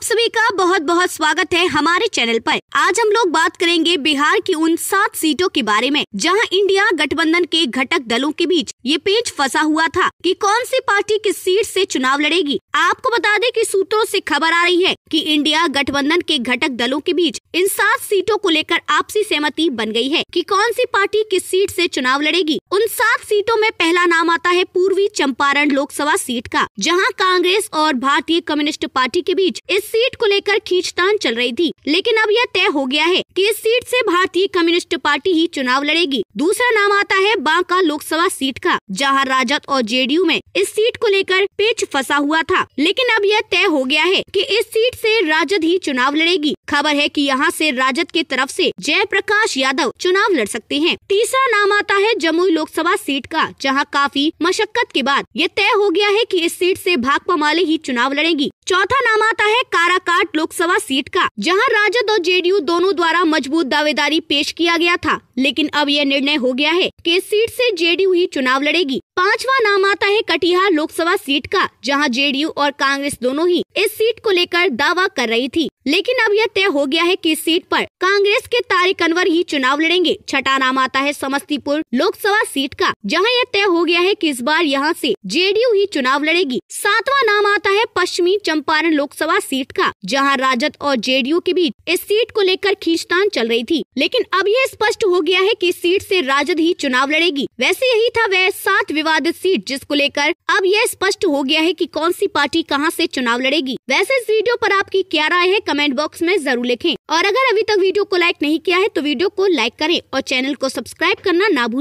आप सभी का बहुत बहुत स्वागत है हमारे चैनल पर। आज हम लोग बात करेंगे बिहार की उन सात सीटों के बारे में, जहाँ इंडिया गठबंधन के घटक दलों के बीच ये पेच फंसा हुआ था कि कौन सी पार्टी किस सीट से चुनाव लड़ेगी। आपको बता दें कि सूत्रों से खबर आ रही है कि इंडिया गठबंधन के घटक दलों के बीच इन सात सीटों को लेकर आपसी सहमति बन गई है कि कौन सी पार्टी किस सीट से चुनाव लड़ेगी। उन सात सीटों में पहला नाम आता है पूर्वी चंपारण लोकसभा सीट का, जहाँ कांग्रेस और भारतीय कम्युनिस्ट पार्टी के बीच इस सीट को लेकर खींचतान चल रही थी। लेकिन अब यह तय हो गया है कि इस सीट से भारतीय कम्युनिस्ट पार्टी ही चुनाव लड़ेगी। दूसरा नाम आता है बांका लोकसभा सीट का, जहाँ राजद और जेडीयू में इस सीट को लेकर पेच फंसा हुआ था। लेकिन अब यह तय हो गया है कि इस सीट से राजद ही चुनाव लड़ेगी। खबर है कि यहाँ से राजद की तरफ़ से जयप्रकाश यादव चुनाव लड़ सकते हैं। तीसरा नाम आता है जमुई लोकसभा सीट का, जहाँ काफ़ी मशक्कत के बाद ये तय हो गया है कि इस सीट से भाकपा माले ही चुनाव लड़ेगी। चौथा नाम आता है काराकाट लोकसभा सीट का, जहाँ राजद और जेडीयू दोनों द्वारा मज़बूत दावेदारी पेश किया गया था, लेकिन अब यह निर्णय हो गया है कि इस सीट से जेडीयू ही चुनाव लड़ेगी। पांचवा नाम आता है कटिहार लोकसभा सीट का, जहाँ जेडीयू और कांग्रेस दोनों ही इस सीट को लेकर दावा कर रही थी। लेकिन अब यह तय हो गया है कि सीट पर कांग्रेस के तारिक अनवर ही चुनाव लड़ेंगे। छठा नाम आता है समस्तीपुर लोकसभा सीट का, जहाँ यह तय हो गया है कि इस बार यहाँ से जेडीयू ही चुनाव लड़ेगी। सातवां नाम आता है पश्चिमी चंपारण लोकसभा सीट का, जहाँ राजद और जेडीयू के बीच इस सीट को लेकर खींचतान चल रही थी। लेकिन अब यह स्पष्ट हो गया है कि इस सीट से राजद ही चुनाव लड़ेगी। वैसे यही था वह सात विवादित सीट, जिसको लेकर अब यह स्पष्ट हो गया है कि कौन सी पार्टी कहाँ से चुनाव लड़ेगी। वैसे इस वीडियो पर आपकी क्या राय है, कमेंट बॉक्स में ज़रूर लिखें। और अगर अभी तक वीडियो को लाइक नहीं किया है तो वीडियो को लाइक करें और चैनल को सब्सक्राइब करना ना भूलें।